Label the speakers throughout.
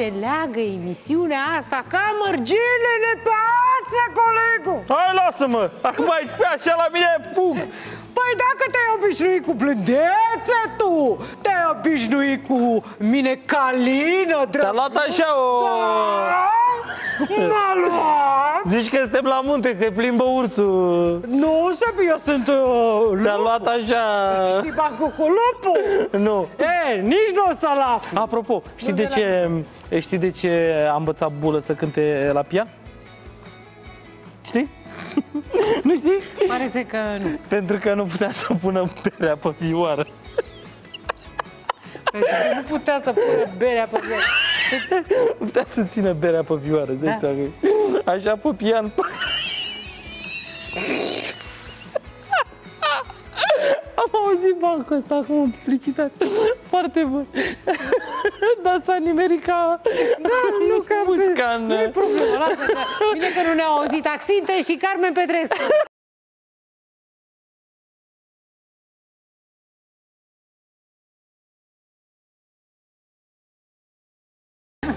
Speaker 1: se leagă emisiunea asta ca mărginele pe ață, colegul?
Speaker 2: Hai, lasă-mă! Acum ai spui așa la mine, pum!
Speaker 1: Păi dacă te-ai obișnuit cu blândețe tu, te-ai obișnuit cu mine calină, drăguț.
Speaker 2: Te-a luat așa o...
Speaker 1: Da? M-a luat.
Speaker 2: Zici că suntem la munte, se plimbă ursul.
Speaker 1: Nu, să eu sunt uh,
Speaker 2: Te-a
Speaker 1: lup.
Speaker 2: luat așa...
Speaker 1: Știi bancul cu lupul?
Speaker 2: Nu.
Speaker 1: E, nici nu o să-l afli.
Speaker 2: Apropo, știi de ce, știi de ce a învățat Bulă să cânte la pian? Știi? nu știi?
Speaker 1: Pare să că nu.
Speaker 2: Pentru că nu putea să pună berea pe vioară.
Speaker 1: Pentru că nu putea să pună berea pe viață.
Speaker 2: Nu putea să țină berea pe vioară, da.
Speaker 1: Da.
Speaker 2: Așa pe pian. Am auzit bancul ăsta acum în publicitate. Foarte bun. Da, s-a nimerit ca...
Speaker 1: Da, nu că
Speaker 2: Muscan.
Speaker 1: Nu-i problemă, lasă că bine că nu ne-au auzit Axinte și Carmen Petrescu.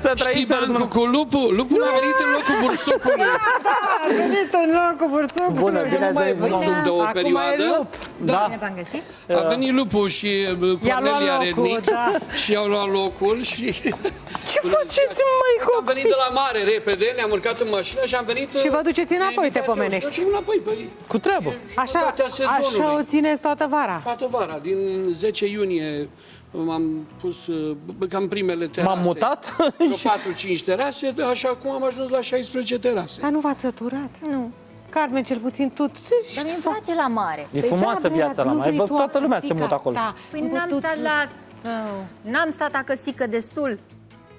Speaker 2: Să
Speaker 3: Știi
Speaker 2: trăiți
Speaker 3: bancul cu lupul? Lupul a venit în locul bursocului.
Speaker 1: A venit în locul bursocului.
Speaker 2: Bună, bine
Speaker 3: Nu
Speaker 2: ați
Speaker 3: mai
Speaker 2: venit.
Speaker 3: vărsum de o
Speaker 1: Acum e
Speaker 3: perioadă.
Speaker 1: lup.
Speaker 3: Da.
Speaker 4: Bine v-am găsit.
Speaker 3: A venit lupul și uh,
Speaker 1: I-a luat
Speaker 3: Cornelia
Speaker 1: locul,
Speaker 3: Rednic
Speaker 1: da.
Speaker 3: și i-au luat locul și...
Speaker 1: Ce faceți, măi,
Speaker 3: Am venit de la mare repede, ne-am urcat în mașină și am venit...
Speaker 1: Și vă duceți înapoi, te pomenești.
Speaker 3: Și înapoi, păi,
Speaker 2: Cu treabă.
Speaker 1: Așa,
Speaker 3: jumătatea sezonului.
Speaker 1: așa o țineți toată vara.
Speaker 3: toată vara, din 10 iunie m-am pus uh, cam primele terase.
Speaker 2: M-am mutat
Speaker 3: Vreo 4-5 terase, așa acum am ajuns la 16 terase.
Speaker 1: Dar nu v-ați săturat?
Speaker 4: Nu.
Speaker 1: Carmen, cel puțin tu.
Speaker 4: Dar mi-e place la mare.
Speaker 2: E frumoasă viața la mai. Bă, toată lumea se mută acolo.
Speaker 1: Da,
Speaker 4: Păi n-am stat la... N-am stat acăsică destul.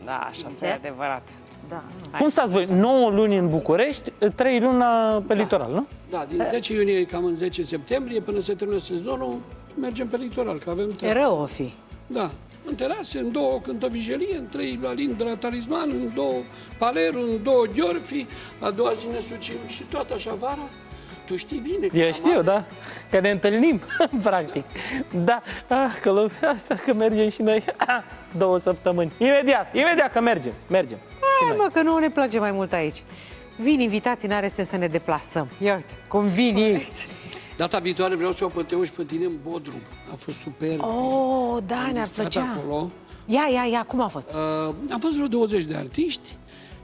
Speaker 1: Da, așa
Speaker 4: Sincer?
Speaker 1: este adevărat.
Speaker 4: Da, nu.
Speaker 2: Cum stați voi? 9 luni în București, 3 luni la, pe litoral, nu?
Speaker 3: Da, din 10 iunie cam în 10 septembrie, până se termină sezonul, mergem pe litoral, că avem
Speaker 1: E
Speaker 3: treabă.
Speaker 1: rău o fi.
Speaker 3: Da, în terase, în două cântovijelie, în trei la Lindra Talisman, în două Paleru, în două Gheorfi, a doua zi ne sucim și toată așa vara. Tu știi bine. că
Speaker 2: Eu
Speaker 3: la
Speaker 2: știu,
Speaker 3: mare-
Speaker 2: da, că ne întâlnim, practic. Da, ah, că lumea asta, că mergem și noi ah, două săptămâni. Imediat, imediat că mergem, mergem.
Speaker 1: Hai, mă, că nouă ne place mai mult aici. Vin invitații, n-are sens să ne deplasăm. Ia uite, cum vin ei.
Speaker 3: Data viitoare vreau să o păteu și pe tine în Bodrum. A fost super.
Speaker 1: Oh, da, ne-ar
Speaker 3: stat
Speaker 1: plăcea.
Speaker 3: acolo.
Speaker 1: Ia, ia, ia, cum a fost?
Speaker 3: Uh, am fost vreo 20 de artiști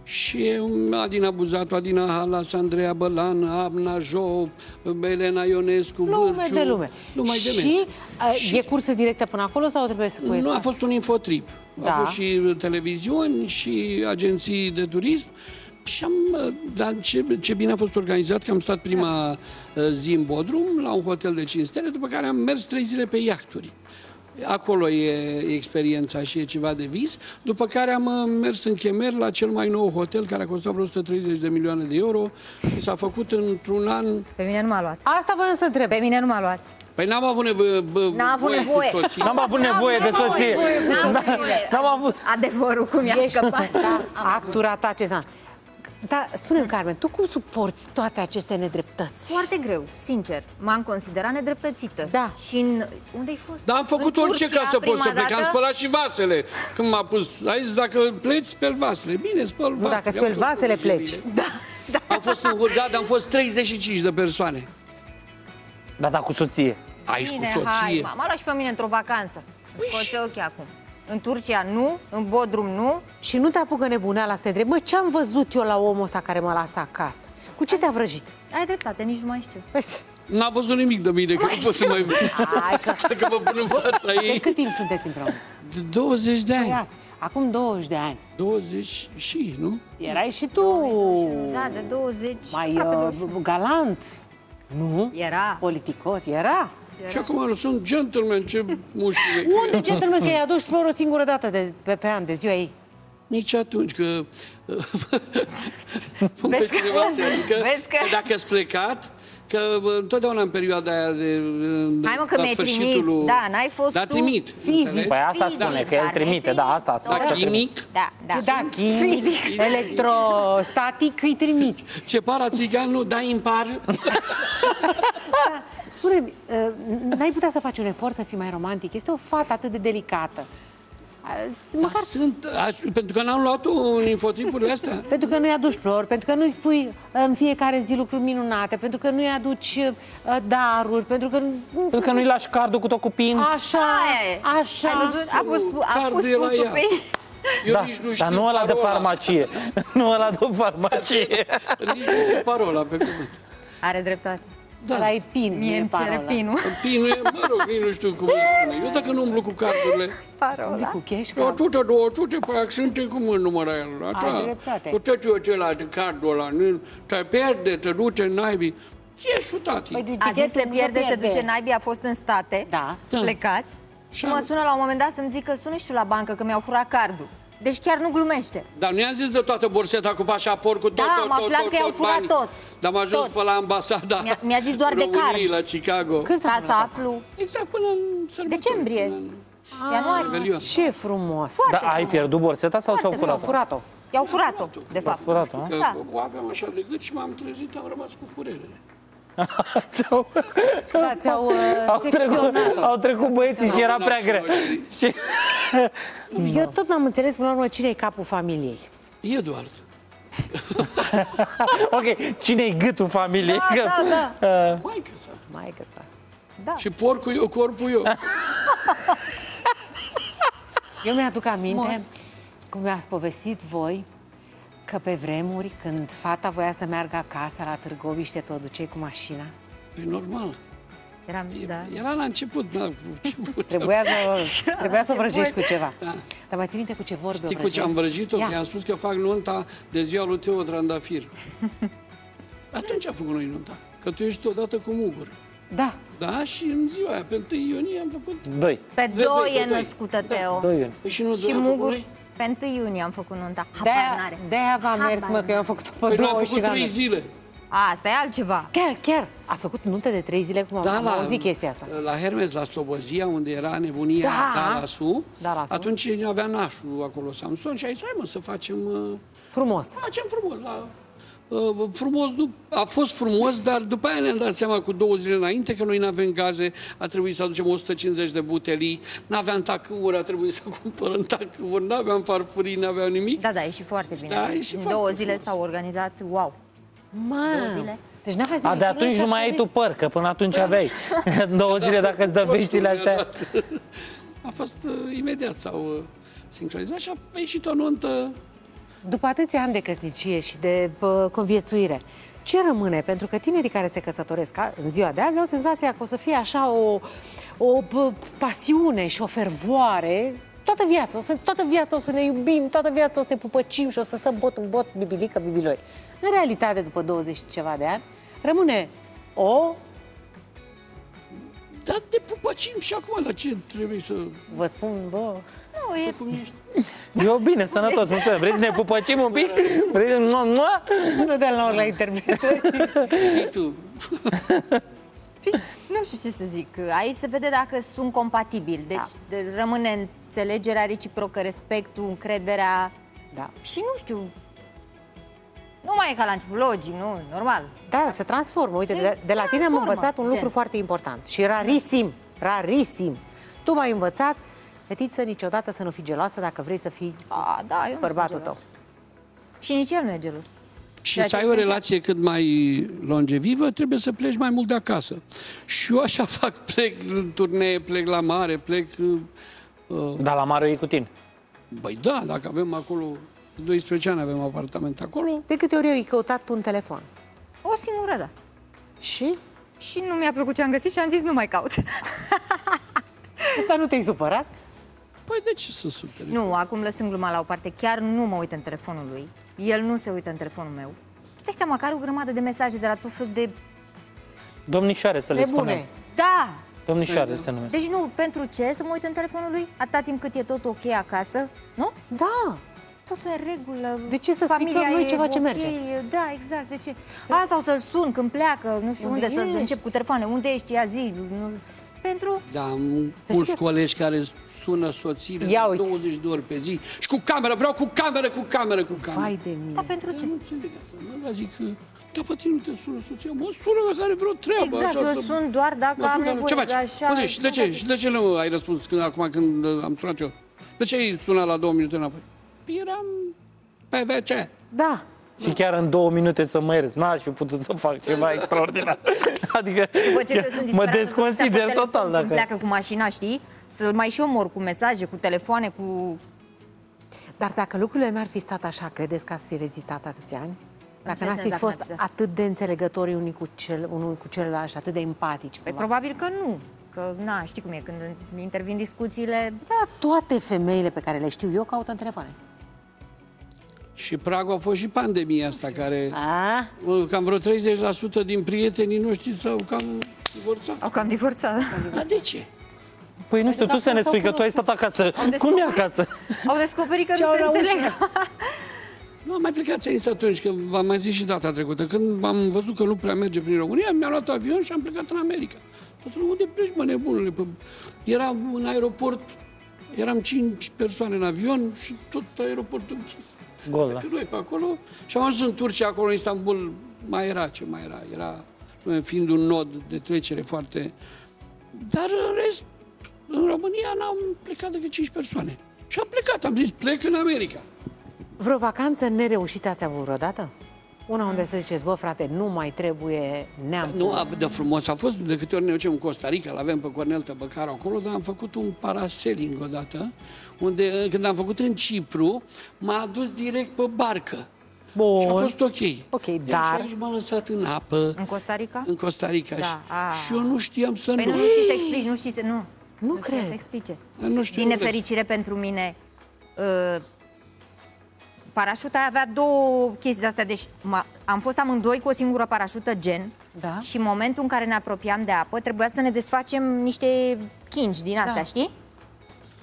Speaker 3: și um, Adina Buzatu, Adina Halas, Andreea Bălan, Abna Jo, Elena Ionescu,
Speaker 1: Lume
Speaker 3: Vârciu.
Speaker 1: de lume.
Speaker 3: Numai de
Speaker 1: și,
Speaker 3: menți.
Speaker 1: uh, e cursă directă până acolo sau trebuie să cu
Speaker 3: Nu, a fost un infotrip.
Speaker 1: Da.
Speaker 3: A fost și televiziuni și agenții de turism. Și am, uh, dar ce, ce bine a fost organizat, că am stat prima uh, zi în Bodrum, la un hotel de 5 stele, după care am mers trei zile pe iahturi. Acolo e experiența și e ceva de vis. După care am uh, mers în Chemer la cel mai nou hotel, care a costat vreo 130 de milioane de euro și s-a făcut într-un an...
Speaker 4: Pe mine nu m-a luat.
Speaker 1: Asta vreau să întreb.
Speaker 4: Pe mine nu m-a luat.
Speaker 3: Păi n-am avut nevoie, bă,
Speaker 4: N-a avut
Speaker 3: voie
Speaker 4: nevoie.
Speaker 3: cu soții.
Speaker 2: N-am avut nevoie de soție.
Speaker 4: N-am
Speaker 2: Da,
Speaker 4: nevoie.
Speaker 2: N-am avut.
Speaker 4: Adevărul cum i-a
Speaker 1: Ești,
Speaker 4: scăpat.
Speaker 1: da, actura ta ce înseamnă. Dar spune Carmen, tu cum suporți toate aceste nedreptăți?
Speaker 4: Foarte greu, sincer. M-am considerat nedreptățită.
Speaker 1: Da.
Speaker 4: Și în... Unde ai fost?
Speaker 3: Dar am făcut
Speaker 4: În
Speaker 3: orice
Speaker 4: Turcia,
Speaker 3: ca să pot să
Speaker 4: prima
Speaker 3: plec. Am
Speaker 4: dată.
Speaker 3: spălat și vasele. Când m-a pus, a zis, dacă pleci, speli vasele. Bine, spăl
Speaker 1: Nu,
Speaker 3: vasele.
Speaker 1: dacă
Speaker 3: Am
Speaker 1: speli
Speaker 3: tot
Speaker 1: vasele,
Speaker 3: grijă
Speaker 1: pleci.
Speaker 3: bine.
Speaker 4: Da, da.
Speaker 3: Am fost înhurgat, am fost 35 de persoane.
Speaker 2: Da, da, cu soție.
Speaker 3: Aici cu
Speaker 4: Bine,
Speaker 3: soție.
Speaker 4: hai, m-a luat și pe mine într-o vacanță. Scoți ochii acum. În Turcia nu, în Bodrum nu.
Speaker 1: Și nu te apucă nebuneala să te întreb, mă, ce am văzut eu la omul ăsta care mă lasă acasă? Cu ce te-a vrăjit?
Speaker 4: Ai dreptate, nici nu mai știu.
Speaker 1: Vezi?
Speaker 3: N-a văzut nimic de mine, că nu pot să mai vezi.
Speaker 1: Hai că...
Speaker 3: Dacă mă pun în fața
Speaker 1: De
Speaker 3: ei.
Speaker 1: cât timp sunteți împreună?
Speaker 3: De 20 de
Speaker 1: Păi
Speaker 3: ani.
Speaker 1: asta. Acum 20 de ani.
Speaker 3: 20 și, nu?
Speaker 1: Erai și tu
Speaker 4: Da, de 20.
Speaker 1: mai
Speaker 4: aproape
Speaker 1: uh,
Speaker 4: 21.
Speaker 1: galant. Nu?
Speaker 4: Era.
Speaker 1: Politicos, era.
Speaker 3: Și acum sunt gentleman, ce mușchi.
Speaker 1: Unde, gentleman, că i-a adus flori o singură dată de, pe, pe an, de ziua ei?
Speaker 3: Nici atunci, că pun pe
Speaker 4: Vezi că-
Speaker 3: cineva să adică,
Speaker 4: vezi că-
Speaker 3: că dacă ați plecat, că bă, întotdeauna în perioada aia de
Speaker 4: Hai mă că
Speaker 3: la
Speaker 4: mi-ai
Speaker 3: sfârșitul
Speaker 4: trimis,
Speaker 3: lui-
Speaker 4: da, n-ai fost
Speaker 3: Da,
Speaker 4: tu
Speaker 3: trimit.
Speaker 1: fizic.
Speaker 3: înțelegi?
Speaker 2: Păi asta
Speaker 4: Fizic,
Speaker 2: spune, că el
Speaker 4: dar
Speaker 2: trimite, da, asta spune.
Speaker 3: Da,
Speaker 2: că trimite.
Speaker 3: chimic,
Speaker 4: Da, da.
Speaker 1: Da, chimic, electrostatic, îi trimiți.
Speaker 3: ce para țigan nu dai impar.
Speaker 1: Spune-mi, uh, n-ai putea să faci un efort să fii mai romantic? Este o fată atât de delicată.
Speaker 3: Dar
Speaker 1: Măcar
Speaker 3: sunt, aș, pentru că n-am luat în infotripurile astea.
Speaker 1: pentru că nu-i aduci flori, pentru că nu-i spui în fiecare zi lucruri minunate, pentru că nu-i aduci uh, daruri, pentru că... nu-
Speaker 2: Pentru că nu-i lași cardul cu tot cu pin.
Speaker 1: Așa,
Speaker 4: Aia e. Ai
Speaker 1: așa.
Speaker 4: văzut? A pus, a
Speaker 3: Cardul
Speaker 4: pus
Speaker 3: e la
Speaker 4: punctul
Speaker 3: ea.
Speaker 4: pe
Speaker 3: Eu
Speaker 2: da,
Speaker 3: nici nu
Speaker 2: dar
Speaker 3: știu
Speaker 2: nu ăla de
Speaker 3: parola.
Speaker 2: farmacie. nu ăla de farmacie.
Speaker 3: Nici nu știu parola pe cuvânt.
Speaker 4: Are dreptate.
Speaker 3: Da.
Speaker 1: Ăla e pin, nu
Speaker 4: Mie
Speaker 1: e
Speaker 4: îmi cere
Speaker 1: parola.
Speaker 4: pinul.
Speaker 3: Pinul e, mă rog, nici nu știu cum îi spune. Eu dacă nu umblu cu cardurile,
Speaker 4: Parola.
Speaker 1: Cu cash,
Speaker 3: o
Speaker 1: ca...
Speaker 3: tută, două tute, pe aia sunt cum îl numără el.
Speaker 1: Ai
Speaker 3: Așa,
Speaker 1: dreptate.
Speaker 3: cu tot eu acela de cardul ăla, nu, te pierde, te duce în naibii. E șutati.
Speaker 1: Păi,
Speaker 4: A zis se
Speaker 1: tichetul nu
Speaker 4: pierde, se duce naibii, a fost în state,
Speaker 1: Da.
Speaker 3: Da.
Speaker 4: plecat. Și
Speaker 3: Și
Speaker 4: mă
Speaker 3: am-
Speaker 4: sună la un moment dat să-mi zică, sună și tu la bancă că mi-au furat cardul. Deci chiar nu glumește.
Speaker 3: Dar nu i-am zis de toată borseta cu pașaport, cu tot,
Speaker 4: Da,
Speaker 3: tot,
Speaker 4: am
Speaker 3: tot,
Speaker 4: aflat
Speaker 3: tot,
Speaker 4: că i-au
Speaker 3: tot
Speaker 4: furat
Speaker 3: banii.
Speaker 4: tot.
Speaker 3: Dar am ajuns
Speaker 4: Tot.
Speaker 3: pe la ambasada
Speaker 4: Mi-a- mi-a zis doar de
Speaker 3: României
Speaker 4: card.
Speaker 3: la Chicago.
Speaker 1: Când s-a
Speaker 4: Ca să
Speaker 1: întâmplat asta?
Speaker 4: aflu
Speaker 3: Exact până în sărbători.
Speaker 4: decembrie,
Speaker 3: până în
Speaker 4: ianuarie.
Speaker 3: Revelion.
Speaker 1: Ce frumos!
Speaker 2: Da, ai pierdut borseta sau ți-au
Speaker 4: Foarte
Speaker 2: furat-o?
Speaker 1: Furat-o.
Speaker 4: I-au furat-o, de fapt.
Speaker 2: Furat-o,
Speaker 3: Că
Speaker 4: Da.
Speaker 3: o aveam așa de gât și m-am trezit, am rămas cu curelele.
Speaker 2: Ți-au-
Speaker 1: Da, ți-au uh,
Speaker 2: Au trecut,
Speaker 1: secționat.
Speaker 2: au trecut băieții și era prea grea. Și...
Speaker 1: Eu tot n-am înțeles până la urmă cine e capul familiei.
Speaker 3: Eduard.
Speaker 2: Ok, cine-i gâtul familiei? Că-
Speaker 1: Da, da.
Speaker 3: Maică sa.
Speaker 1: Mai că sa.
Speaker 4: Da.
Speaker 3: Și porcul eu, corpul eu.
Speaker 1: Eu mi-aduc aminte cum mi-ați povestit voi că pe vremuri, când fata voia să meargă acasă la Târgoviște, te o duceai cu mașina.
Speaker 3: E normal.
Speaker 4: Eram, da.
Speaker 3: Era la început, da, început.
Speaker 1: Trebuia să, trebuia să vrăjești cu ceva.
Speaker 3: Da.
Speaker 1: Dar mai ții minte cu ce vorbe
Speaker 3: Știi
Speaker 1: o
Speaker 3: cu ce am vrăjit-o?
Speaker 1: Ia.
Speaker 3: Că i-am spus că fac nunta de ziua lui Teo Trandafir. Atunci am făcut noi nunta. Că tu ești odată cu Mugur.
Speaker 1: Da.
Speaker 3: Da, și în ziua aia, pe 1 iunie, am făcut...
Speaker 2: Doi.
Speaker 4: Pe
Speaker 3: De-
Speaker 4: 2
Speaker 3: de-
Speaker 4: e
Speaker 3: de-
Speaker 4: născută Teo.
Speaker 2: Doi ani.
Speaker 3: Păi și nu
Speaker 4: Și
Speaker 3: doi am făcut
Speaker 4: Mugur,
Speaker 3: noi?
Speaker 4: pe 1 iunie am făcut nunta. Habar
Speaker 1: De-aia,
Speaker 4: n-are.
Speaker 1: de-aia v-am
Speaker 4: Habar
Speaker 1: mers, mă, că eu am făcut pe
Speaker 3: Păi noi am
Speaker 1: două și
Speaker 3: făcut
Speaker 1: n-am
Speaker 3: trei
Speaker 1: mers.
Speaker 3: zile.
Speaker 4: A, asta e altceva.
Speaker 1: Chiar, chiar. Ați făcut nuntă de trei zile, cum am,
Speaker 3: Da,
Speaker 1: am auzit chestia asta.
Speaker 3: La Hermes, la Slobozia, unde era nebunia
Speaker 1: Da.
Speaker 3: Dalasul,
Speaker 1: Dalasul.
Speaker 3: atunci avea nașul acolo, Samson, și a zis, hai mă, să facem, uh,
Speaker 1: Frumos.
Speaker 3: facem frumos. La, uh, frumos, nu, a fost frumos, dar după aia ne-am dat seama cu două zile înainte că noi nu avem gaze, a trebuit să aducem 150 de butelii, nu aveam tacâuri, a trebuit să cumpărăm tacâuri, nu aveam farfurii, nu aveam nimic.
Speaker 4: Da, da, e și foarte bine.
Speaker 3: Da, e și
Speaker 4: În
Speaker 3: foarte
Speaker 4: două zile
Speaker 3: frumos.
Speaker 4: s-au organizat, wow.
Speaker 1: Mă.
Speaker 4: Două zile?
Speaker 1: Deci n-aveți
Speaker 2: A,
Speaker 1: nimic,
Speaker 2: de atunci nu mai ai tu păr, că până atunci aveai. Două zile dacă îți dă veștile astea.
Speaker 3: A fost uh, imediat, s-au uh, sincronizat și a ieșit o nuntă
Speaker 1: După atâția ani de căsnicie și de pă, conviețuire, ce rămâne? Pentru că tinerii care se căsătoresc a- în ziua de azi au senzația că o să fie așa o, o pă, pasiune și o fervoare toată viața. O să, toată viața o să ne iubim, toată viața o să ne pupăcim și o să stăm bot în bot, bibilică, bibiloi. În realitate, după 20 și ceva de ani, rămâne o,
Speaker 3: Dar te pupăcim și acum, la ce trebuie să...
Speaker 1: vă spun, bă,
Speaker 4: Nu, e
Speaker 3: Cum ești?
Speaker 2: Eu bine, sănătos, mulțumesc. Vrei să ne pupăcim un pic? Vrei să... Mua, mua?
Speaker 1: nu de la ori la interpretări.
Speaker 3: Fii tu.
Speaker 4: Nu știu ce să zic. Aici se vede dacă sunt compatibili. Deci de- rămâne înțelegerea reciprocă, respectul, încrederea
Speaker 1: Da.
Speaker 4: și nu știu. Nu mai e ca la început, logic, nu, normal.
Speaker 1: Da, se transformă. Uite,
Speaker 4: Se
Speaker 1: de, de la tine am
Speaker 4: transformă,
Speaker 1: învățat un lucru
Speaker 4: gen.
Speaker 1: foarte important și rarisim, rarisim. Tu m-ai învățat, fetiță, niciodată să nu fii geloasă dacă vrei să fii
Speaker 4: A, da, eu nu
Speaker 1: bărbatul
Speaker 4: sunt
Speaker 1: tău.
Speaker 4: gelos. Și nici el nu e gelos.
Speaker 3: Și
Speaker 4: Ceea
Speaker 3: să
Speaker 4: ce
Speaker 3: ai o
Speaker 4: înseamnă-
Speaker 3: relație cât mai longevivă, trebuie să pleci mai mult de acasă. Și eu așa fac, plec în turnee, plec la mare, plec... Uh,
Speaker 2: Da, la mare e cu tine.
Speaker 3: băi da, dacă avem acolo... 12 ani avem apartament acolo.
Speaker 1: De câte ori eu ai căutat tu un telefon?
Speaker 4: O singură dată.
Speaker 1: Și?
Speaker 4: Și nu mi-a plăcut ce am găsit și am zis nu mai caut.
Speaker 1: Dar nu te-ai supărat?
Speaker 3: Păi de ce să superi?
Speaker 4: nu, acum lăsând gluma la o parte, chiar nu mă uit în telefonul lui. El nu se uită în telefonul meu. Stai seama că are o grămadă de mesaje de la tot fel de...
Speaker 2: Domnișoare să le spunem.
Speaker 1: Nebune.
Speaker 4: Da!
Speaker 2: Domnișoare se numesc.
Speaker 4: Deci nu, pentru ce să mă uit în telefonul lui? Atâta timp cât e tot ok acasă, nu?
Speaker 1: Da.
Speaker 4: Totul e în regulă.
Speaker 1: De ce să
Speaker 4: Familia
Speaker 1: stricăm noi
Speaker 4: e
Speaker 1: ceva ce
Speaker 4: ok,
Speaker 1: merge?
Speaker 4: Da, exact. De ce? A, sau să-l sun când pleacă, nu știu
Speaker 1: Unde
Speaker 4: unde, să
Speaker 1: ești?
Speaker 4: încep cu telefoane. Unde ești? Ia zi. Nu... Pentru...
Speaker 3: Da, am
Speaker 1: Să
Speaker 3: mulți
Speaker 1: știți că-
Speaker 3: colegi care sună soțiile
Speaker 1: Ia
Speaker 3: de
Speaker 1: uite.
Speaker 3: 20 de ori pe zi și cu cameră, vreau cu cameră, cu cameră, cu cameră.
Speaker 1: Vai de
Speaker 4: Da,
Speaker 1: mine.
Speaker 4: pentru ce?
Speaker 3: Nu înțeleg asta. Mă, dar zic că, da, pe tine nu te sună soția. Mă sună dacă are vreo treabă.
Speaker 4: Exact,
Speaker 3: așa,
Speaker 4: eu
Speaker 3: să...
Speaker 4: sunt doar dacă
Speaker 3: Mă
Speaker 4: am
Speaker 3: sună,
Speaker 4: nevoie
Speaker 3: ce faci?
Speaker 4: de așa.
Speaker 3: Unde, și de ce? Și de ce nu ai răspuns când, acum când uh, am sunat eu? De ce ai sunat la două minute înapoi? Păi Eram pe WC.
Speaker 1: Da.
Speaker 2: Și chiar în două minute să mă ierți. N-aș fi putut să fac ceva extraordinar. Adică
Speaker 4: După ce eu sunt
Speaker 2: mă
Speaker 4: disperată să
Speaker 2: desconsider
Speaker 4: stea pe telefon
Speaker 2: total
Speaker 4: când
Speaker 2: dacă...
Speaker 4: pleacă cu mașina, știi? Să-l mai și omor cu mesaje, cu telefoane, cu...
Speaker 1: Dar dacă lucrurile n-ar fi stat așa, credeți că ați fi rezistat atâția ani? Dacă
Speaker 4: ce
Speaker 1: n-ați fi
Speaker 4: sens dacă
Speaker 1: fost
Speaker 4: n-ar fi stat?
Speaker 1: atât de înțelegători unii cu, cel, unul cu celălalt și atât de empatici.
Speaker 4: Păi
Speaker 1: cumva?
Speaker 4: probabil că nu. Că, na, știi cum e, când intervin discuțiile,
Speaker 1: Da, toate femeile pe care le știu eu caută în telefoane.
Speaker 3: Și pragul a fost și pandemia asta, care
Speaker 1: A?
Speaker 3: cam vreo 30% din prietenii noștri s-au cam divorțat.
Speaker 4: au cam divorțat.
Speaker 3: Dar de ce?
Speaker 2: Păi nu știu, tu să ne spui că tu ai stat acasă. Cum e acasă?
Speaker 4: Au descoperit că nu
Speaker 1: Ce-au
Speaker 4: se
Speaker 1: la ușă?
Speaker 4: înțeleg.
Speaker 3: Nu am mai plecat ți atunci, că v-am mai zis și data trecută. Când am văzut că nu prea merge prin România, mi-am luat avion și am plecat în America. Toată lumea, unde pleci, mă, nebunule? Pă, Era în aeroport, eram cinci persoane în avion și tot aeroportul închis.
Speaker 2: Gol, da.
Speaker 3: Că noi pe acolo. Și am ajuns în Turcia, acolo în Istanbul, mai era ce mai era. Era fiind un nod de trecere foarte... Dar în rest, în România n-am plecat decât cinci persoane. Și am plecat, am zis, plec în America.
Speaker 1: Vreo vacanță nereușită ați avut vreodată? Una unde să ziceți, bă, frate, nu mai trebuie neam.
Speaker 3: Nu, a- de frumos a fost, de câte ori ne ducem în Costa Rica, l-avem pe Cornel Tăbăcaru acolo, dar am făcut un parasailing odată, unde când am făcut în Cipru, m-a adus direct pe barcă.
Speaker 1: Bun.
Speaker 3: Și a fost ok.
Speaker 1: Ok,
Speaker 3: Iar
Speaker 1: dar-
Speaker 3: Și aici m-a lăsat în apă,
Speaker 4: În Costa Rica?
Speaker 3: în Costa Rica.
Speaker 4: Da,
Speaker 3: și,
Speaker 4: a.
Speaker 3: și eu nu știam să
Speaker 4: Păi
Speaker 3: nu...
Speaker 4: nu, nu știi să explici, nu știi să... Nu,
Speaker 1: Nu
Speaker 4: știi
Speaker 1: cred.
Speaker 4: să explice.
Speaker 3: Nu știu
Speaker 4: Din
Speaker 3: unde-
Speaker 4: nefericire pentru mine, uh, parașuta aia avea două chestii de-astea. Deci m- am fost amândoi cu o singură parașută gen
Speaker 1: Da.
Speaker 4: și în momentul în care ne apropiam de apă, trebuia să ne desfacem niște chingi din astea,
Speaker 1: Da.
Speaker 4: știi?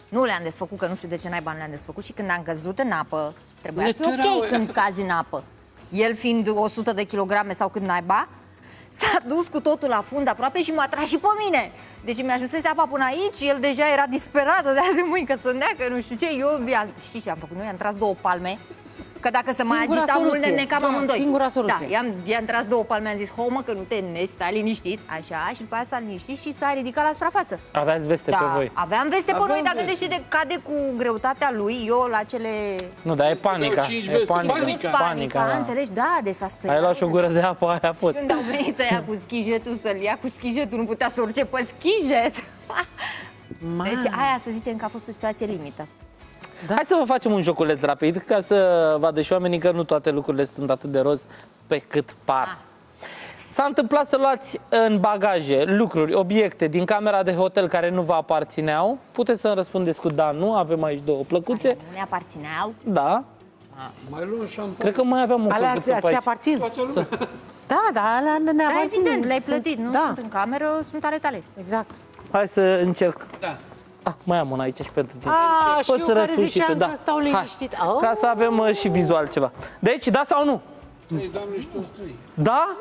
Speaker 4: Nu le-am desfăcut, că nu știu de ce naiba nu le-am desfăcut și când am căzut în apă, trebuia
Speaker 3: Le
Speaker 4: să fie
Speaker 3: târau
Speaker 4: ok
Speaker 3: ăia.
Speaker 4: când cazi în apă. El fiind 100 de kilograme sau cât naiba, s-a dus cu totul la fund aproape și m-a tras și pe mine. Deci mi-a ajunsese apa până aici, el deja era disperat de azi în mâini că să că nu știu ce. Eu, i-am- știi ce am făcut? Noi i-am tras două palme Că dacă se mai
Speaker 1: Singura
Speaker 4: agita mult, ne
Speaker 1: soluție.
Speaker 4: necam
Speaker 1: Da,
Speaker 4: amândoi.
Speaker 1: singura soluție.
Speaker 4: Da, i-am, i-am tras două palme, am zis, ho, mă, că nu te nezi, stai liniștit, așa, și după aia s-a liniștit și s-a ridicat la suprafață.
Speaker 2: Aveați veste pe
Speaker 4: Da,
Speaker 2: voi.
Speaker 4: aveam veste pe
Speaker 3: Aveam
Speaker 4: noi, dar
Speaker 3: veste.
Speaker 4: gândește de cade cu greutatea lui, eu la cele...
Speaker 2: Nu, dar e panica.
Speaker 3: cinci
Speaker 2: E
Speaker 3: veste.
Speaker 2: panica.
Speaker 3: Panica.
Speaker 4: Panica,
Speaker 2: da.
Speaker 4: înțelegi? Da, de s-a speriat.
Speaker 2: Ai luat și o gură de apă, aia a fost.
Speaker 4: Când au venit ăia cu schijetul să-l ia cu schijetul, nu putea să urce pe schijet.
Speaker 1: Man.
Speaker 4: Deci aia să zicem că a fost o situație limită.
Speaker 2: Hai să vă facem un joculeț rapid ca să vadă și oamenii că nu toate lucrurile sunt atât de roz pe cât par. S-a întâmplat să luați în bagaje lucruri, obiecte din camera de hotel care nu vă aparțineau. Puteți să-mi răspundeți cu da, nu. Avem aici două plăcuțe.
Speaker 4: Nu ne aparțineau.
Speaker 2: Da.
Speaker 3: Mai luăm șampon.
Speaker 2: Cred că mai aveam o
Speaker 1: Alea
Speaker 2: plăcuță
Speaker 1: ți,
Speaker 2: pe
Speaker 1: ți
Speaker 2: aici.
Speaker 1: aparțin?
Speaker 3: Toată lumea.
Speaker 1: Da, da, alea ne
Speaker 4: Da,
Speaker 1: aparțin.
Speaker 4: evident, le-ai
Speaker 1: Sunt-
Speaker 4: plătit, nu
Speaker 1: Da,
Speaker 4: sunt în cameră, sunt ale tale.
Speaker 1: exact.
Speaker 2: Hai să încerc.
Speaker 3: Da.
Speaker 2: Ah, mai am una aici și pentru tine.
Speaker 1: A, și
Speaker 2: Poți
Speaker 1: eu
Speaker 2: să
Speaker 1: care
Speaker 2: răspunzi și tu,
Speaker 1: ziceam
Speaker 2: da.
Speaker 1: că stau liniștit.
Speaker 2: Hai.
Speaker 1: Oh.
Speaker 2: Ca să avem uh, și vizual ceva. Deci, da sau nu?
Speaker 3: Ei, doamne, și toți trei.
Speaker 2: Da?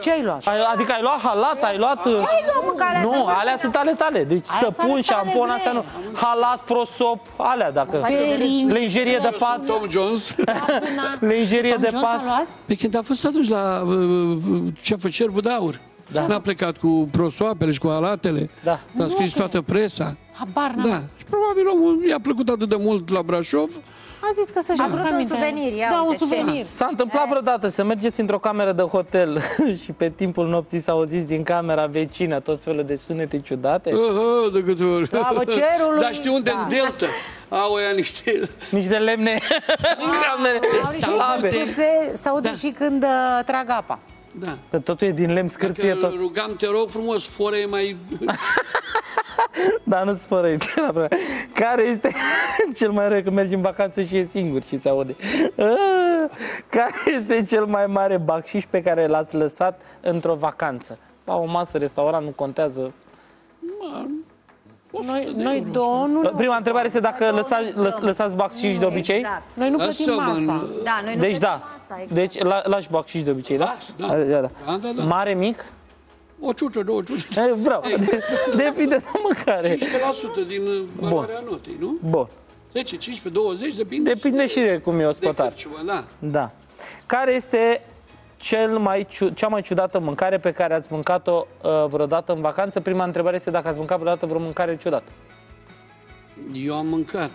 Speaker 1: Ce ai luat?
Speaker 2: Ai- Adică ai luat halat, ai luat... uh,
Speaker 4: Ai luat mâncarea
Speaker 2: Nu, alea sunt ale tale. Deci
Speaker 1: Alea sunt
Speaker 2: săpun,
Speaker 1: ale tale,
Speaker 2: șampon,
Speaker 1: bre.
Speaker 2: astea nu. Halat, prosop, alea dacă...
Speaker 4: Face de râs.
Speaker 2: Lingerie de
Speaker 3: Eu
Speaker 2: pat,
Speaker 3: sunt Tom Jones.
Speaker 2: lingerie
Speaker 1: Tom
Speaker 2: de
Speaker 1: Jones a
Speaker 2: pat.
Speaker 1: luat?
Speaker 3: Pe când a fost atunci la uh, uh, ce a făcut Cerbul de Aur. Da. N-a plecat cu prosoapele și cu alatele.
Speaker 2: Da.
Speaker 3: A scris toată presa.
Speaker 1: Habar n-am.
Speaker 3: Da. Și probabil omul i-a plăcut atât de mult la Brașov.
Speaker 1: A zis că să-și
Speaker 4: A
Speaker 1: aducă
Speaker 4: vrut un
Speaker 1: aminte.
Speaker 4: suvenir, ia
Speaker 1: Da, un
Speaker 4: uite, ce-
Speaker 1: suvenir.
Speaker 2: S-a întâmplat vreodată să mergeți într-o cameră de hotel și pe timpul nopții să auziți din camera vecină tot felul de sunete ciudate?
Speaker 3: Uh, de câte ori.
Speaker 1: Slavă cerului!
Speaker 3: Dar știi unde?
Speaker 1: Da.
Speaker 3: În Delta. Au ăia niște...
Speaker 2: Nici de lemne în camere slabe.
Speaker 1: Se, se aude
Speaker 3: Da.
Speaker 1: și când uh, trag apa.
Speaker 3: Da.
Speaker 2: Că totul e din lemn scârție
Speaker 3: Că
Speaker 2: tot.
Speaker 3: rugam, te rog frumos, fore mai...
Speaker 2: Dar nu-ți fără idee. Care este cel mai rău că mergi în vacanță și e singur și se aude? Ah, Care este cel mai mare bacșiș pe care l-ați lăsat într-o vacanță? La o masă, restaurant, nu contează.
Speaker 1: Noi, noi două nu,
Speaker 2: Prima întrebare este dacă
Speaker 4: Două
Speaker 2: lăsați,
Speaker 4: nu
Speaker 2: lă,
Speaker 4: dăm.
Speaker 2: lăsați bacșiș de obicei?
Speaker 4: Exact.
Speaker 1: noi nu plătim
Speaker 3: Lasă-mă,
Speaker 1: masa.
Speaker 3: nu-
Speaker 4: Da, noi nu
Speaker 2: Deci
Speaker 4: plătim
Speaker 2: da.
Speaker 4: masa, exact.
Speaker 2: Deci la, lași bacșiș de obicei, da?
Speaker 3: Las, da.
Speaker 2: Da, da.
Speaker 3: Da, da, da.
Speaker 2: Mare, mic?
Speaker 3: O ciucă, două ciucă.
Speaker 2: Eh, Vreau. Depinde de mâncare.
Speaker 3: 15% din uh, valoarea notei, nu?
Speaker 2: Bun.
Speaker 3: 10, 15, 20, depinde.
Speaker 2: Depinde și de cum e
Speaker 3: de
Speaker 2: ospătar.
Speaker 3: cârciumă, da.
Speaker 2: Da. Care este cel mai ciu- cea mai ciudată mâncare pe care ați mâncat-o uh, vreodată în vacanță? Prima întrebare este dacă ați mâncat vreodată vreo mâncare ciudată.
Speaker 3: Eu am mâncat.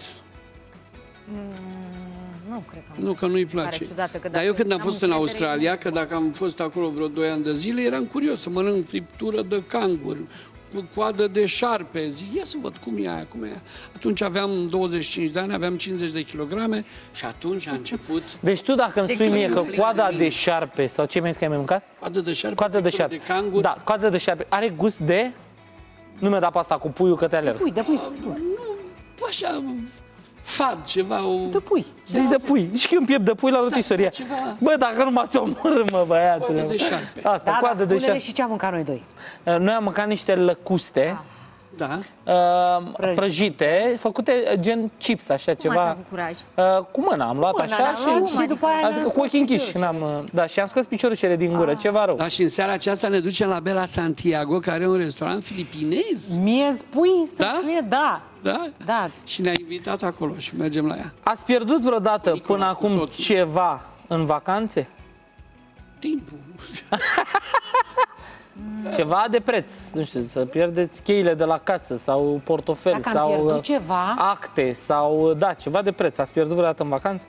Speaker 4: Nu cred că am
Speaker 3: Nu, că nu-i
Speaker 4: Pare
Speaker 3: place.
Speaker 4: ciudată că
Speaker 3: Dar
Speaker 4: dacă
Speaker 3: eu când am
Speaker 4: am
Speaker 3: fost în
Speaker 4: încredere,
Speaker 3: Australia,
Speaker 4: nu-
Speaker 3: că dacă am fost acolo vreo 2 ani de zile, eram curios să mănânc friptură de cangur, cu coadă de șarpe. Zic, ia să văd cum e aia, cum e aia. Atunci aveam 25 de ani, aveam 50 de kilograme și atunci a început
Speaker 2: Deci tu dacă îmi spui
Speaker 3: Deci
Speaker 2: mie
Speaker 3: să
Speaker 2: că
Speaker 3: nu
Speaker 2: coada
Speaker 3: plin de
Speaker 2: de
Speaker 3: mine.
Speaker 2: șarpe sau ce mi-ai zis că ai mai mâncat?
Speaker 3: coadă de șarpe,
Speaker 2: Coada de
Speaker 3: friptură
Speaker 2: șarpe.
Speaker 3: de cangur.
Speaker 2: Da, coada de șarpe. Are gust de... Nu mi-a dat pe asta cu puiul că te alerg.
Speaker 1: Pui, de pui, sigur.
Speaker 3: Așa, fad, ceva, o...
Speaker 1: De pui.
Speaker 2: Deci de pui. Zici că e un piept de pui la rotisorie.
Speaker 3: da, ceva-
Speaker 2: Bă, dacă nu m-ați omorât, mă, băiatule.
Speaker 3: Coadă de șarpe.
Speaker 2: Asta,
Speaker 1: Da, dar
Speaker 2: coadă de
Speaker 1: spune-le
Speaker 2: șarpe.
Speaker 1: și ce am mâncat noi doi.
Speaker 2: Noi am mâncat niște lăcuste
Speaker 3: Da.
Speaker 2: uh, prăjite, făcute uh, gen chips, așa
Speaker 4: Cum ați
Speaker 2: ceva.
Speaker 4: avut curaj?
Speaker 2: Uh, cu mâna am luat
Speaker 1: mâna,
Speaker 2: așa
Speaker 1: ne-am luat și după aia ne-am
Speaker 2: adică cu
Speaker 1: scos
Speaker 2: ochii închiși.
Speaker 1: piciorușele.
Speaker 2: N-am, uh, da, și am scos piciorușele din gură, ceva rău.
Speaker 3: Da, și în seara aceasta ne ducem la Bella Santiago, care e un restaurant filipinez.
Speaker 1: Mie spui să
Speaker 3: Da?
Speaker 1: fie, da.
Speaker 3: Da?
Speaker 1: Da.
Speaker 3: Și ne-a invitat acolo și mergem la ea.
Speaker 2: Ați pierdut vreodată
Speaker 3: Nicolas
Speaker 2: până
Speaker 3: cu
Speaker 2: acum
Speaker 3: soțul.
Speaker 2: ceva în vacanțe?
Speaker 3: Timpul.
Speaker 2: Ceva de preț, nu știu, să pierdeți cheile de la casă sau portofel
Speaker 1: Dacă am
Speaker 2: sau
Speaker 1: pierdut
Speaker 2: uh,
Speaker 1: ceva-
Speaker 2: acte sau, da, ceva de preț. Ați pierdut vreodată în vacanță?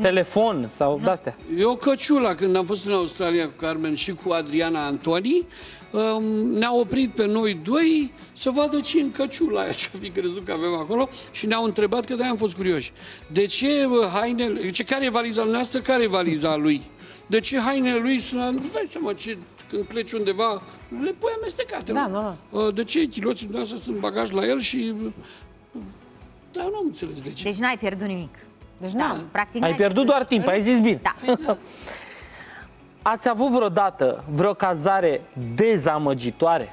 Speaker 2: Telefon sau de-astea?
Speaker 3: Eu căciula, când am fost în Australia cu Carmen și cu Adriana Antoni, um, ne-a oprit pe noi doi să vadă ce în căciula aia, ce fi crezut că avem acolo și ne-au întrebat, că de am fost curioși, de ce uh, hainele, ce, care e valiza noastră, care e valiza lui? De ce hainele lui sunt, nu dai seama ce, când pleci undeva, le pui amestecate.
Speaker 1: Da,
Speaker 3: nu?
Speaker 1: da,
Speaker 3: Uh, De ce chiloții dumneavoastră sunt bagaj la el și... uh, Da, nu am înțeles de ce.
Speaker 4: Deci n-ai pierdut nimic.
Speaker 1: Deci
Speaker 4: Da,
Speaker 1: da.
Speaker 4: practic
Speaker 2: Ai
Speaker 4: n-ai
Speaker 2: pierdut doar timp, ai zis bine.
Speaker 4: Da.
Speaker 2: Ați avut vreodată vreo cazare dezamăgitoare?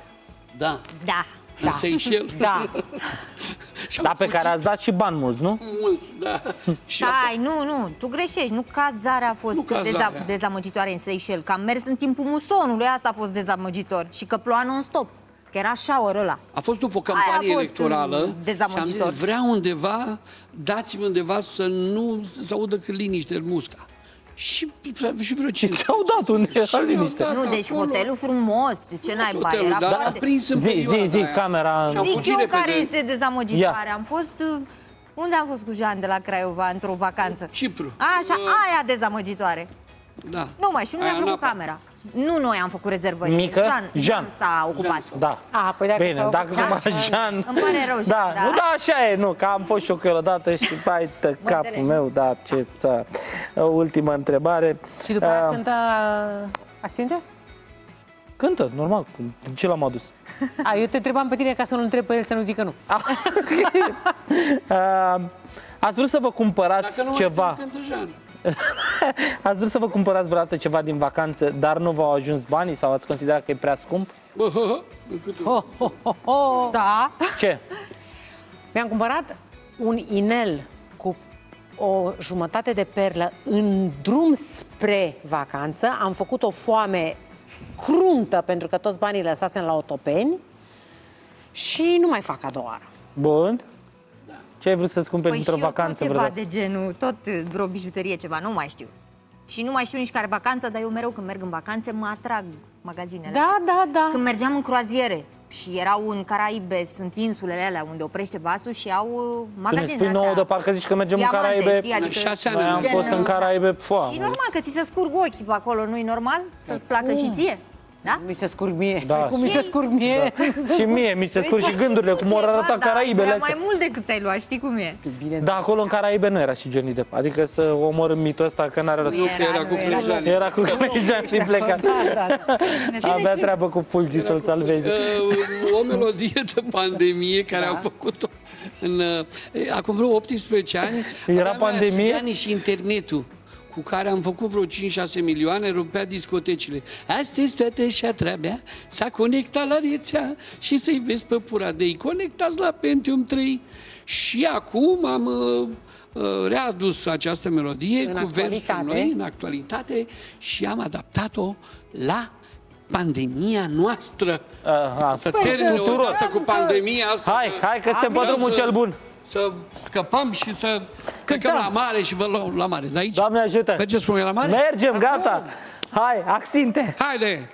Speaker 3: Da,
Speaker 4: Da.
Speaker 3: în Seychelles.
Speaker 1: Da.
Speaker 3: Și
Speaker 2: Dar
Speaker 3: am
Speaker 2: pe care
Speaker 3: fugit
Speaker 2: ați dat și bani mulți, nu?
Speaker 3: mulți, da. Și a
Speaker 4: Stai, nu, nu, tu greșești. Nu cazarea a fost
Speaker 3: Nu cazarea.
Speaker 4: deza- dezamăgitoare în Seychelles, că am mers în timpul musonului, asta a fost dezamăgitor. Și că ploua non-stop, că era shower ăla.
Speaker 3: A fost după o
Speaker 4: Aia a
Speaker 3: campanie
Speaker 4: fost,
Speaker 3: electorală
Speaker 4: mm,
Speaker 3: și am
Speaker 4: dezamăgitor.
Speaker 3: zis, vreau undeva, dați-mi undeva să nu se audă că liniște musca. Și, și vreo cinci.
Speaker 2: ți-au dat unde era
Speaker 3: Și mi-au
Speaker 2: liniște.
Speaker 3: dat
Speaker 4: Nu, deci
Speaker 3: acolo.
Speaker 4: hotelul frumos, ce
Speaker 3: Frumos
Speaker 4: naiba,
Speaker 3: hotelul,
Speaker 4: era
Speaker 3: dar a
Speaker 4: foarte...
Speaker 3: prins în
Speaker 2: Zi,
Speaker 3: perioada
Speaker 2: zi, zi,
Speaker 3: aia.
Speaker 2: camera.
Speaker 3: Și am
Speaker 4: Zic
Speaker 3: fugit
Speaker 4: eu
Speaker 3: repede.
Speaker 4: care este dezamăgitoare.
Speaker 2: Ia.
Speaker 4: Am fost... uh, Unde am fost cu Jean de la Craiova într-o vacanță?
Speaker 3: Cipru.
Speaker 4: Așa,
Speaker 3: Uh,
Speaker 4: aia dezamăgitoare.
Speaker 3: Da.
Speaker 4: Nu mai știu, nu
Speaker 3: Aia
Speaker 4: mi-a plăcut
Speaker 3: în apă.
Speaker 4: camera. Nu noi am făcut rezervări.
Speaker 2: Mică?
Speaker 4: Jean,
Speaker 2: Jean.
Speaker 4: s-a ocupat.
Speaker 2: Da.
Speaker 1: A, păi dacă
Speaker 2: Bine,
Speaker 1: s-au
Speaker 2: dacă
Speaker 1: ocupat
Speaker 2: numai
Speaker 4: așa,
Speaker 2: Jean...
Speaker 4: îmi pare rău,
Speaker 2: da,
Speaker 4: Jean, da.
Speaker 2: Nu, da, așa e, nu, că am fost și eu că odată și hai tă, capul
Speaker 4: înțelegi.
Speaker 2: meu, da, ce ța. Ultima întrebare.
Speaker 1: Și după aia
Speaker 2: Uh,
Speaker 1: cântă accente?
Speaker 2: Cântă, normal, cu- ce l-am adus?
Speaker 1: A, eu te întrebam pe tine ca să nu întreb pe el să nu zică nu.
Speaker 2: Uh, ați vrut să vă cumpărați
Speaker 3: Dacă nu
Speaker 2: ceva,
Speaker 3: Cântă Jean.
Speaker 2: ați vrut să vă cumpărați vreodată ceva din vacanță, dar nu v-au ajuns banii sau ați considerat că e prea scump?
Speaker 3: Bă, hă, hă, cât-
Speaker 1: Ho, ho, ho, ho. Da.
Speaker 2: Ce?
Speaker 1: Mi-am cumpărat un inel cu o jumătate de perlă în drum spre vacanță. Am făcut o foame cruntă pentru că toți banii lăsasem la otopeni și nu mai fac a doua oară.
Speaker 2: Bun. Ce ai vrut să-ți cumperi
Speaker 4: Păi și
Speaker 2: într-o
Speaker 4: eu tot
Speaker 2: vacanță
Speaker 4: ceva
Speaker 2: vreodată?
Speaker 4: de genul, tot uh, vreo bijuterie, ceva, nu mai știu. Și nu mai știu nici care vacanță, dar eu mereu când merg în vacanțe mă atrag magazinele.
Speaker 1: Da, da, da.
Speaker 4: Când mergeam în croaziere și erau în Caraibe, sunt insulele alea unde oprește vasul și au uh,
Speaker 2: Când îți
Speaker 4: magazine
Speaker 2: spui nouă de parcă zici că mergem în
Speaker 4: Diamante,
Speaker 2: Caraibe.
Speaker 4: știi, adică...
Speaker 3: Șase ani
Speaker 2: Noi am
Speaker 3: Gen-
Speaker 2: fost în Caraibe, foa.
Speaker 4: Și normal că ți se scurg ochii pe acolo, nu-i normal? Să-ți placă și ție? Da?
Speaker 1: Mi se scurg mie.
Speaker 2: Da.
Speaker 1: Cum mi se scurg mie.
Speaker 2: Și mie mi se scurg și
Speaker 4: Păi,
Speaker 2: gândurile,
Speaker 4: tu
Speaker 2: cum au
Speaker 4: ceva,
Speaker 2: arătat
Speaker 4: dar
Speaker 2: Caraibele
Speaker 4: era
Speaker 2: astea.
Speaker 4: mai mult decât ți-ai luat, știi cum e?
Speaker 1: Bine,
Speaker 2: Da, acolo în Caraibe nu era și Johnny Depp. Adică să omorâm mitul ăsta că n-are rost.
Speaker 4: Nu
Speaker 3: Că era cu Plejani.
Speaker 2: Era cu Clejan și pleca.
Speaker 1: Da, da.
Speaker 2: Avea treabă cu Fulgi să-l salveze.
Speaker 3: Uh, o melodie de pandemie care
Speaker 2: Da.
Speaker 3: am făcut-o în, uh, acum vreo 18 ani.
Speaker 2: Era
Speaker 3: aveam aia
Speaker 2: pandemie?
Speaker 3: țiganii și internetul cu care am făcut vreo 5-6 milioane, rupea discotecile. Astăzi toată șatra mea s-a conectat la rețea și să-i vezi pe puradei. Conectați la Pentium 3. Și acum am uh, uh, readus această melodie
Speaker 1: În
Speaker 3: cu versul
Speaker 1: actualitate.
Speaker 3: noi în actualitate și am adaptat-o la pandemia noastră.
Speaker 2: Aha.
Speaker 3: Să termine
Speaker 2: tuturor.
Speaker 3: odată cu pandemia asta.
Speaker 2: Hai, hai că suntem pe
Speaker 3: Vreau
Speaker 2: drumul
Speaker 3: să-
Speaker 2: cel bun.
Speaker 3: Să scăpăm și să plecăm la mare și vă luăm la mare. De aici
Speaker 2: Doamne ajută!
Speaker 3: mergeți cu noi la mare?
Speaker 2: Mergem, gata! Hai, axinte!
Speaker 3: Haide!